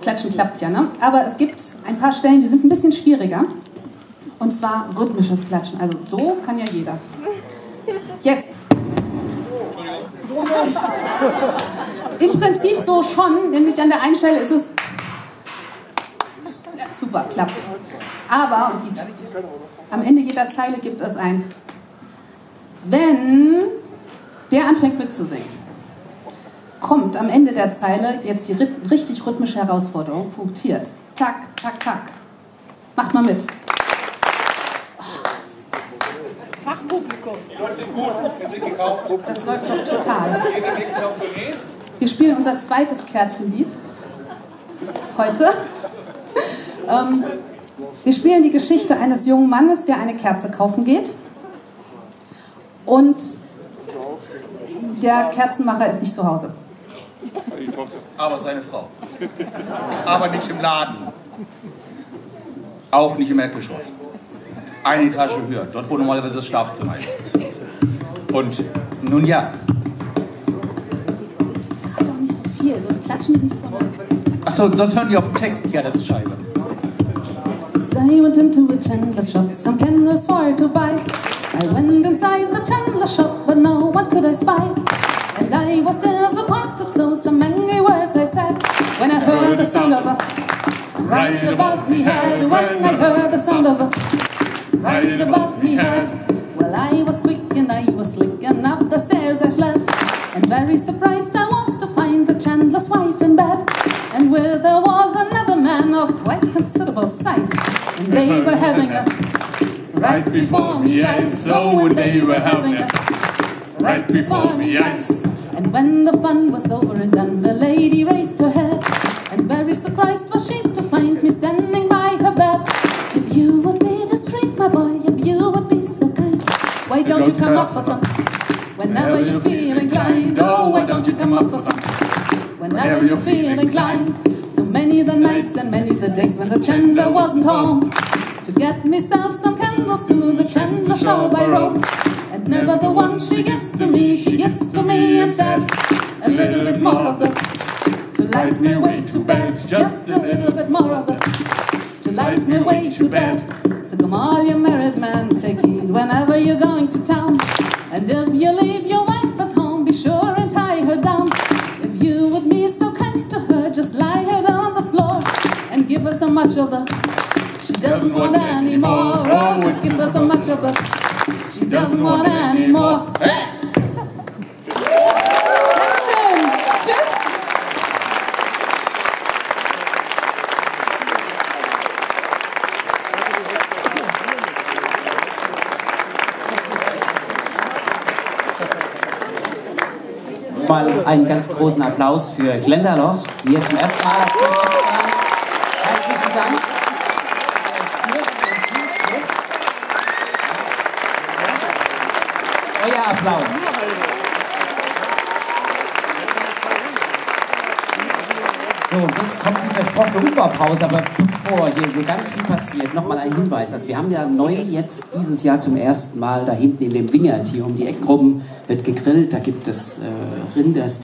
Klatschen klappt ja, ne? Aber es gibt ein paar Stellen, die sind ein bisschen schwieriger. Und zwar rhythmisches Klatschen. Also so kann ja jeder. Jetzt. Im Prinzip so schon, nämlich an der einen Stelle ist es. Ja, super, klappt. Aber, und die, am Ende jeder Zeile gibt es ein. Wenn der anfängt mitzusingen, kommt am Ende der Zeile jetzt die richtig rhythmische Herausforderung, punktiert. Tak, tak, tak. Macht mal mit. Das läuft doch total. Wir spielen unser zweites Kerzenlied heute. ähm, wir spielen die Geschichte eines jungen Mannes, der eine Kerze kaufen geht. Und der Kerzenmacher ist nicht zu Hause. Aber seine Frau. Aber nicht im Laden. Auch nicht im Erdgeschoss. Eine Etage höher, dort wo normalerweise das Schlafzimmer ist. Und nun ja. Verrat doch nicht so viel, sonst klatschen die nicht so. Achso, sonst hören die auf den Text. Ja, das ist Scheibe. So I went into a chandler's shop, some candles for to buy. I went inside the chandler's shop, but no one could I spy. And I was disappointed, when I heard the sound of a right above me head. When I heard the sound of a right above me head. Well, I was quick and I was slick, and up the stairs I fled. And very surprised I was to find the chandler's wife in bed. And with her was another man of quite considerable size. And they were having a right before me eyes. So when they were having a right before me eyes. And when the fun was over and done, don't you come up for some? Whenever you feel inclined, oh, why don't you come up for some? Whenever you feel inclined. So many the nights and many the days when the chandler wasn't home. To get myself some candles to the chandler shop by roam. And never the one she gives to me, she gives to me instead. A little bit more of the to light me way to bed. Just a little bit more of the to light me way to bed. So come all you married men, take heed whenever you're going to town. And if you leave your wife at home, be sure and tie her down. If you would be so kind to her, just lie her down on the floor and give her so much of the she doesn't want any more. Oh, just give her so much of the she doesn't want any more. Mal einen ganz großen Applaus für Glenderloch, die jetzt zum ersten Mal. Herzlichen Dank. Euer Applaus. So, jetzt kommt die versprochene Umbau-Pause, aber bevor hier so ganz viel passiert, nochmal ein Hinweis. Also wir haben ja neu jetzt dieses Jahr zum ersten Mal da hinten in dem Wingert hier um die Ecke rum wird gegrillt, da gibt es äh.